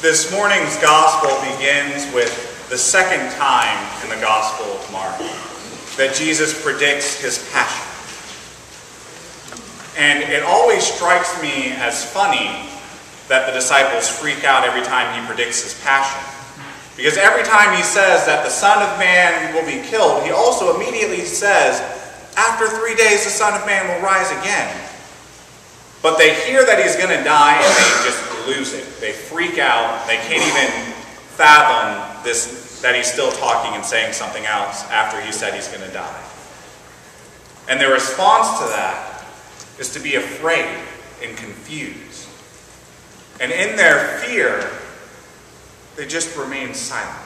This morning's gospel begins with the second time in the Gospel of Mark that Jesus predicts his passion. And it always strikes me as funny that the disciples freak out every time he predicts his passion. Because every time he says that the Son of Man will be killed, he also immediately says, after three days the Son of Man will rise again. But they hear that he's going to die and they just lose it. They freak out. They can't even fathom this that he's still talking and saying something else after he said he's going to die. And their response to that is to be afraid and confused. And in their fear, they just remain silent.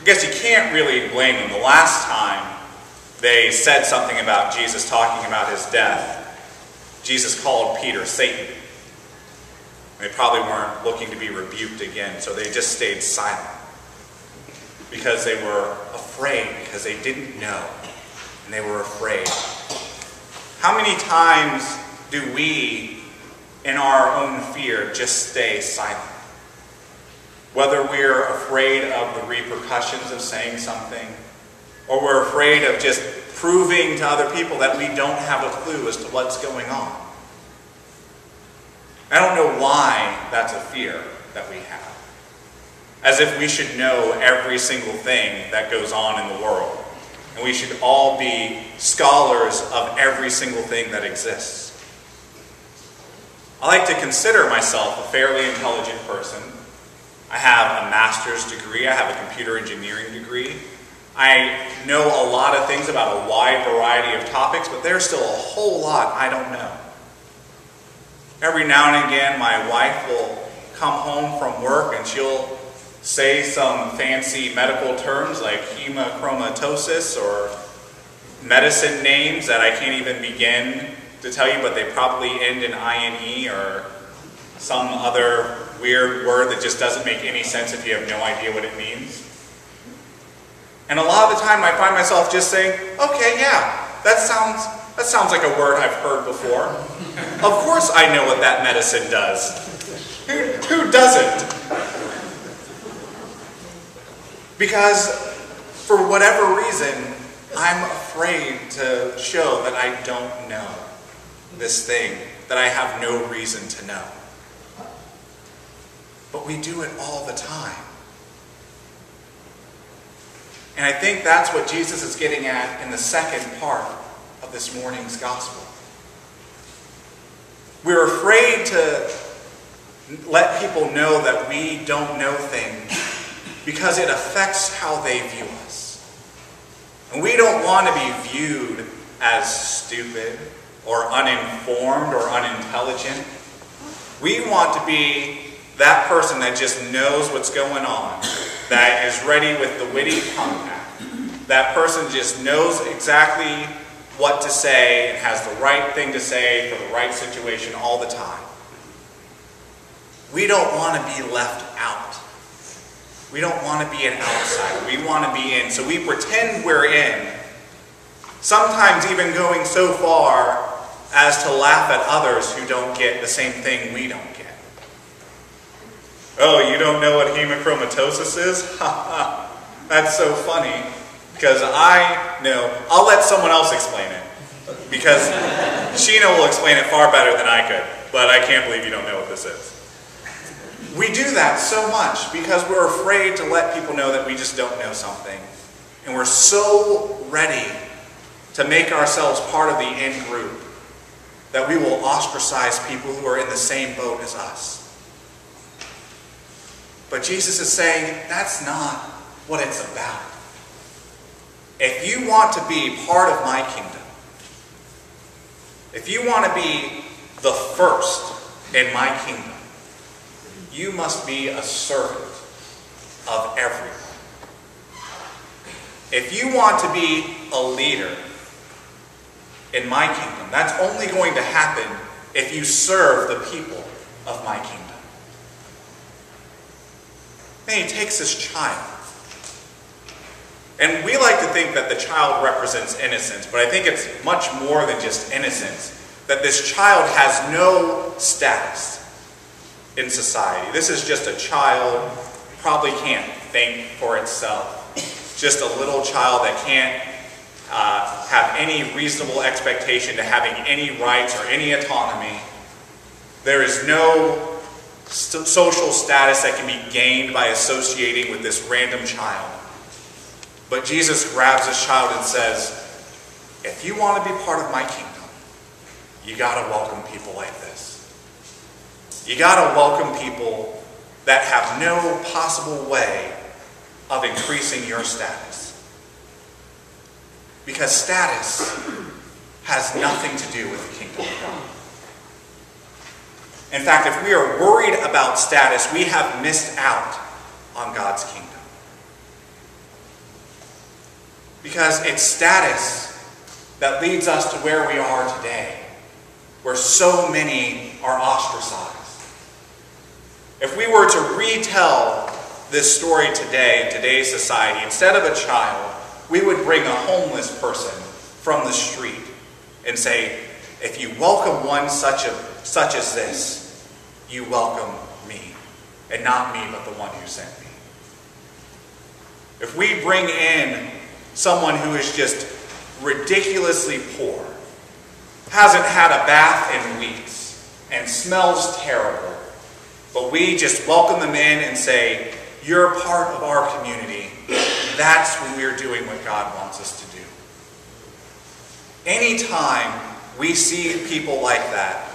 I guess you can't really blame them. The last time they said something about Jesus talking about his death, Jesus called Peter Satan. They probably weren't looking to be rebuked again, so they just stayed silent because they were afraid, because they didn't know, and they were afraid. How many times do we, in our own fear, just stay silent? Whether we're afraid of the repercussions of saying something, or we're afraid of just proving to other people that we don't have a clue as to what's going on. I don't know why that's a fear that we have. As if we should know every single thing that goes on in the world. And we should all be scholars of every single thing that exists. I like to consider myself a fairly intelligent person. I have a master's degree, I have a computer engineering degree. I know a lot of things about a wide variety of topics, but there's still a whole lot I don't know. Every now and again, my wife will come home from work and she'll say some fancy medical terms like hemochromatosis or medicine names that I can't even begin to tell you, but they probably end in INE or some other weird word that just doesn't make any sense if you have no idea what it means. And a lot of the time I find myself just saying, okay, yeah, that sounds, that sounds like a word I've heard before. of course I know what that medicine does. Who, who doesn't? Because for whatever reason, I'm afraid to show that I don't know this thing that I have no reason to know. But we do it all the time. And I think that's what Jesus is getting at in the second part of this morning's gospel. We're afraid to let people know that we don't know things because it affects how they view us. And we don't want to be viewed as stupid or uninformed or unintelligent. We want to be that person that just knows what's going on, that is ready with the witty comeback. That person just knows exactly what to say and has the right thing to say for the right situation all the time. We don't want to be left out. We don't want to be an outsider. We want to be in. So we pretend we're in. Sometimes even going so far as to laugh at others who don't get the same thing we don't get. Oh, you don't know what hemochromatosis is? That's so funny because I know. I'll let someone else explain it because Sheena will explain it far better than I could, but I can't believe you don't know what this is. We do that so much because we're afraid to let people know that we just don't know something. And we're so ready to make ourselves part of the in group that we will ostracize people who are in the same boat as us. But Jesus is saying that's not what it's about. If you want to be part of my kingdom, if you want to be the first in my kingdom, you must be a servant of everyone. If you want to be a leader in my kingdom, that's only going to happen if you serve the people of my kingdom. Then he takes this child. And we like to think that the child represents innocence, but I think it's much more than just innocence. That this child has no status. in society. This is just a child, probably can't think for itself. Just a little child that can't uh, have any reasonable expectation to having any rights or any autonomy. There is no st- social status that can be gained by associating with this random child. But Jesus grabs this child and says, If you want to be part of my kingdom, you got to welcome people like this. You got to welcome people that have no possible way of increasing your status. Because status has nothing to do with the kingdom of God. In fact, if we are worried about status, we have missed out on God's kingdom. Because it's status that leads us to where we are today, where so many are ostracized. If we were to retell this story today, in today's society, instead of a child, we would bring a homeless person from the street and say, if you welcome one such, a, such as this, you welcome me. And not me, but the one who sent me. If we bring in someone who is just ridiculously poor, hasn't had a bath in weeks, and smells terrible, but we just welcome them in and say, You're part of our community. That's when we're doing what God wants us to do. Anytime we see people like that,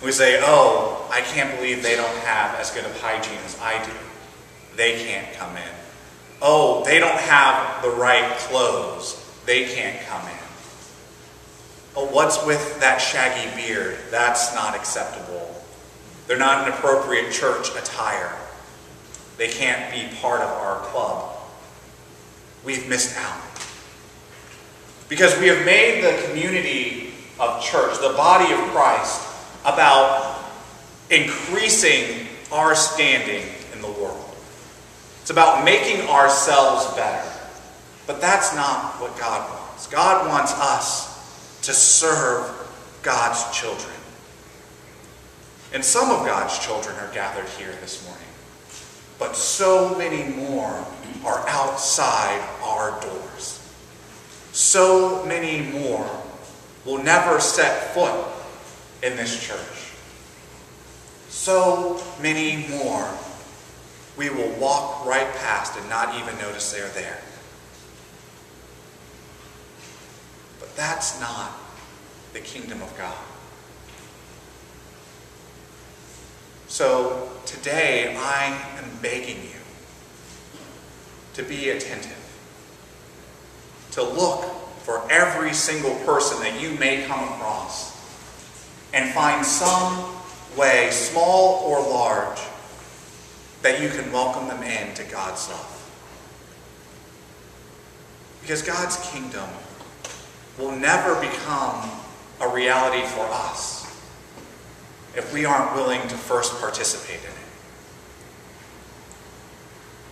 we say, Oh, I can't believe they don't have as good of hygiene as I do. They can't come in. Oh, they don't have the right clothes. They can't come in. Oh, what's with that shaggy beard? That's not acceptable. They're not an appropriate church attire. They can't be part of our club. We've missed out. Because we have made the community of church, the body of Christ, about increasing our standing in the world. It's about making ourselves better. But that's not what God wants. God wants us to serve God's children. And some of God's children are gathered here this morning. But so many more are outside our doors. So many more will never set foot in this church. So many more we will walk right past and not even notice they're there. But that's not the kingdom of God. So today I am begging you to be attentive, to look for every single person that you may come across and find some way, small or large, that you can welcome them in to God's love. Because God's kingdom will never become a reality for us if we aren't willing to first participate in it.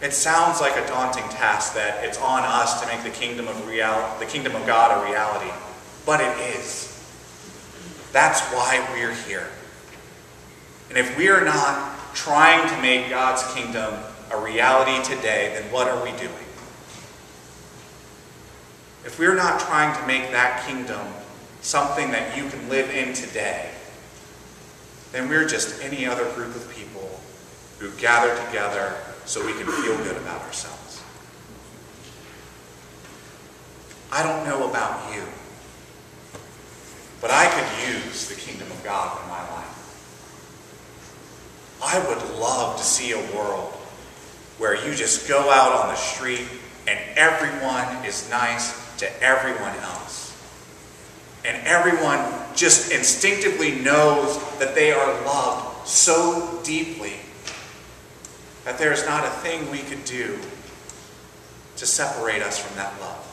It sounds like a daunting task that it's on us to make the kingdom of real, the kingdom of God a reality, but it is. That's why we're here. And if we are not trying to make God's kingdom a reality today, then what are we doing? If we're not trying to make that kingdom something that you can live in today, then we're just any other group of people who gather together so we can feel good about ourselves. I don't know about you, but I could use the kingdom of God in my life. I would love to see a world where you just go out on the street and everyone is nice to everyone else. And everyone just instinctively knows that they are loved so deeply that there's not a thing we could do to separate us from that love.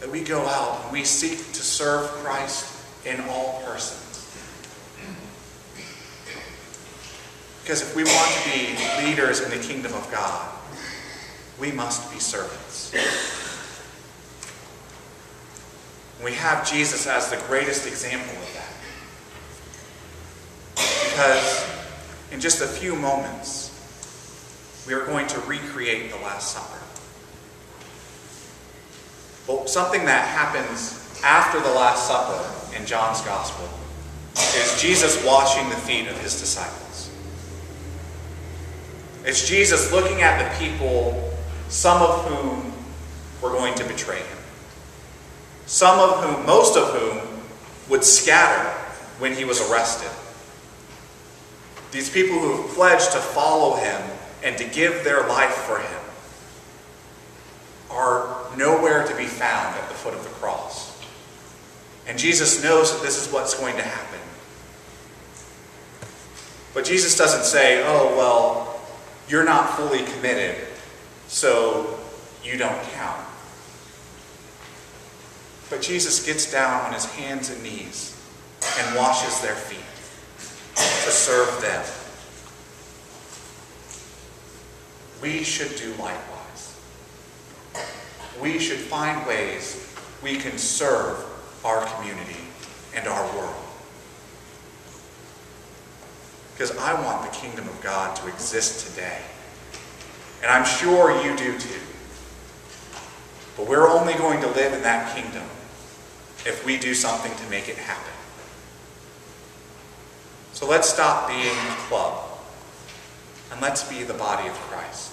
That we go out and we seek to serve Christ in all persons. Because if we want to be leaders in the kingdom of God, we must be servants. We have Jesus as the greatest example of that. Because in just a few moments, we are going to recreate the Last Supper. But something that happens after the Last Supper in John's Gospel is Jesus washing the feet of his disciples. It's Jesus looking at the people, some of whom were going to betray him. Some of whom, most of whom, would scatter when he was arrested. These people who have pledged to follow him and to give their life for him are nowhere to be found at the foot of the cross. And Jesus knows that this is what's going to happen. But Jesus doesn't say, oh, well, you're not fully committed, so you don't count. But Jesus gets down on his hands and knees and washes their feet to serve them. We should do likewise. We should find ways we can serve our community and our world. Because I want the kingdom of God to exist today. And I'm sure you do too. But we're only going to live in that kingdom if we do something to make it happen. So let's stop being a club and let's be the body of Christ.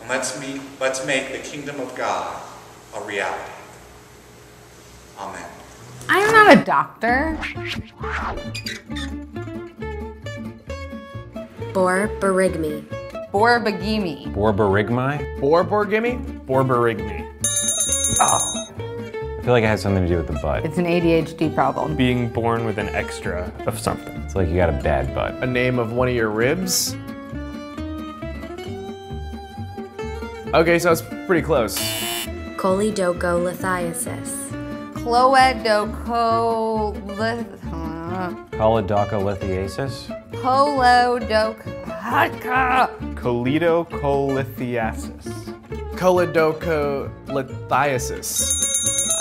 And let's, meet, let's make the kingdom of God a reality. Amen. I'm not a doctor. Borborygmi. Borbagimi. Borborygmi? Borborygmi? Borborygmi. Oh. I feel like it has something to do with the butt. It's an ADHD problem. Being born with an extra of something. It's like you got a bad butt. A name of one of your ribs? Okay, so it's pretty close. Choledocholithiasis. Cloedocolith. Choledocholithiasis? Colodoc. Choledocholithiasis. Choledocholithiasis.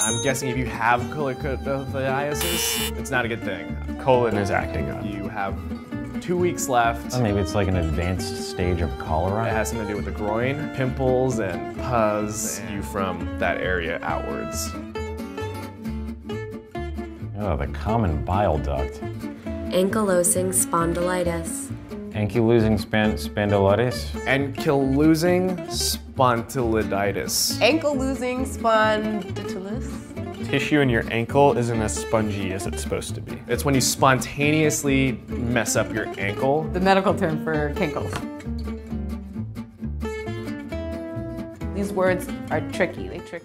I'm guessing if you have choledocholithiasis, it's not a good thing. Colon is acting up. You have two weeks left. Oh, maybe it's like an advanced stage of It has something to do with the groin, pimples, and pus you from that area outwards. Oh, the common bile duct. Ankylosing spondylitis. Ankylosing span- spondylitis? Ankylosing spondylitis. Ankle losing spondylus. Tissue in your ankle isn't as spongy as it's supposed to be. It's when you spontaneously mess up your ankle. The medical term for kinkles. These words are tricky. They trick.